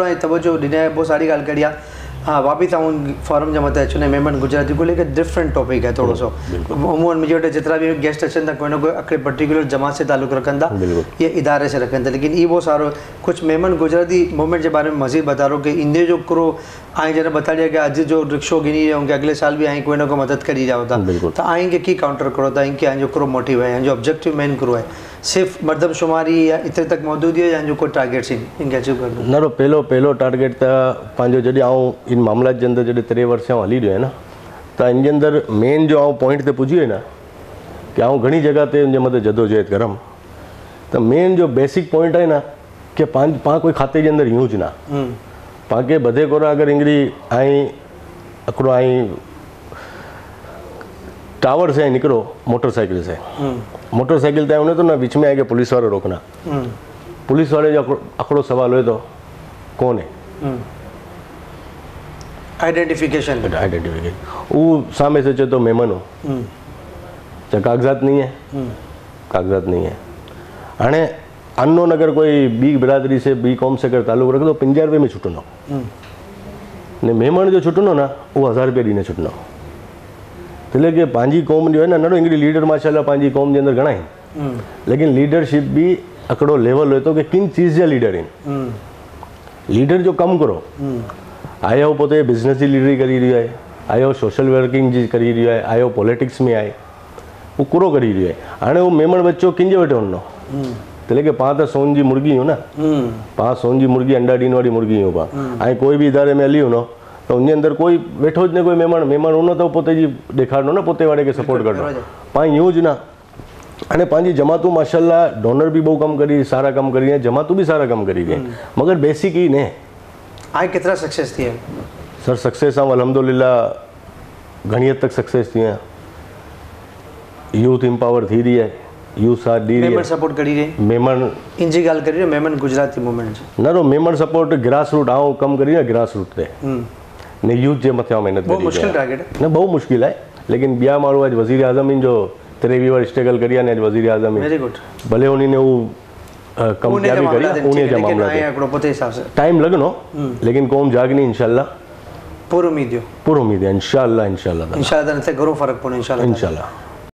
ऐं तवजो ॾिना पोइ सारी ॻाल्हि करी आहे हा वापसि आऊँ फॉरम जे मथे अचूं मेहमान गुजराती को लेकर डिफरेंट टॉपिक है थोरो सो अमूमन मुंहिंजे वटि जेतिरा बि गेस्ट अचनि था कोई ना कोई हिकिड़े पर्टिकुलर जमात से ताल्लुक़ रखनि था। या इदारे से रखनि था लेकिन ई वो सारो कुछ मेहमान गुजराती मूवमेंट जे बारे में मज़ीद बता रहो कि इंदे जो हिकिड़ो ऐं जॾहिं बता ॾिया कि अॼु जो रिक्शो गिनी रहियो कि अगले साल बि ऐं कोई ना कोई मदद करी जाओ था। त ऐं की काउंटर करो था खे जो हिकिड़ो मोटिव ऐं जो ऑब्जेक्टिव मेन करो आहे सिर्फ़ु मर्दमशुमारी या इतने तक मौजूदगी है या जो कोई टारगेट्स आहिनि इनखे अचीव करणो न पहिलो पहिलो टारगेट त पंहिंजो जॾहिं आउं इन मामलात जे अंदरि जॾहिं टे वर्ष आउं हली रहियो आहियाँ न त इन जे अंदरि मेन जो आउं पॉइंट ते पुॼी वियो न की आउं घणी जॻह ते मथे जदोजहद करमि। त मेन जो बेसिक पॉइंट आहे न की पंहिंज पाण कोई खाते जे अंदरि यूज़ न। पाण खे बधे कोरा अगरि इंगड़ी ऐं हिकिड़ो ऐं टावर से निकिरो मोटरसाइकिल से। मोटरसाइकिल ते उन तो न विच में की पुलिस वारो रोकना। पुलिस वारे जो हिकिड़ो सुवालु हुए थो कौन है? आइडेंटिफिकेशन आइडेंटिफिकेशन वो सामने से चए तो मेमन हो चाहे कागजात नहीं है। कागजात नहीं है। हाणे अननोन अगर कोई ॿी बिरादरी से ॿी कौम से अगर तालुक रखे तो पंजाह रुपये में छुटंदो ने मेमण जो छुटंदो न उहो हज़ार रुपये ॾींहुं छुटंदो એટલે કે પાંજી કોમ जो है न नंढो इंग्लिश लीडर माशाल्लाह पंहिंजी क़ौम जे अंदरि घणा आहिनि लेकिन लीडरशिप बि हिकिड़ो लेवल हुए थो की किन चीज़ जा लीडर आहिनि लीडर जो कमु करो आयो पोइ बिज़नेस जी लीडरी करी रहियो आहे आयो सोशल वर्किंग जी करी रहियो आहे आयो पॉलिटिक्स में आहे उहो पूरो करी रहियो आहे हाणे उहो मेमण बच्चो किंजे वटि वञिणो એટલે કે पाण त सोन जी मुर्गी आहियूं न पाण सोन जी मुर्गी अंडा ॾींहं वारी मुर्गी आहियूं पाण ऐं कोई बि इदारे में हली वञो त उनजे अंदरि कोई वेठो ज न कोई महिमान महिमान हुन त पोते जी ॾेखारिणो न पोते वारे खे सपोर्ट करिणो पाण यूँ ज न हाणे पंहिंजी जमातूं माशाल्लाह डोनर बि बहु कमु करी सारा कमु करी जमातूं बि सारा कमु करी रही मगर बेसिक ई न ऐं केतिरा सक्सेस थी आहिनि सर सक्सेस ऐं अलहमदिल्ला घणी हद तक सक्सेस थी आहियाँ यूथ एम्पावर थी रही आहे साथ मेमन सपोर्ट करी रही मेमण इन जी ॻाल्हि करी रही मेमन गुजराती मूवमेंट न मेमण सपोर्ट ग्रास रूट आउं कमु करी ग्रास रूट ते ने यूथ जे मथे आउं महिनत बहुत करी मुश्किल रहियो टारगेट आहियाँ। न बहु मुश्किल आहे लेकिन ॿिया माण्हू अॼु वज़ीर आज़म इन जो टेवीह वर स्ट्रगल करी आहे न अॼु वज़ीर आज़म वेरी गुड भले उन ने हू अ, कमु उन कया जा बि मामला करी उन्हें जा मामला ऐं हिकिड़ो पुठे हिसाब सां। टाइम लगनो लेकिन क़ौम जागनी इंशाल्लाह? पूरी उम्मीद हो। पूरो उमीद आहे इंशाल्लाह इनशाला इंशाल्लाह से हिते फ़र्क पड़े इंशाल्लाह। इंशाल्लाह।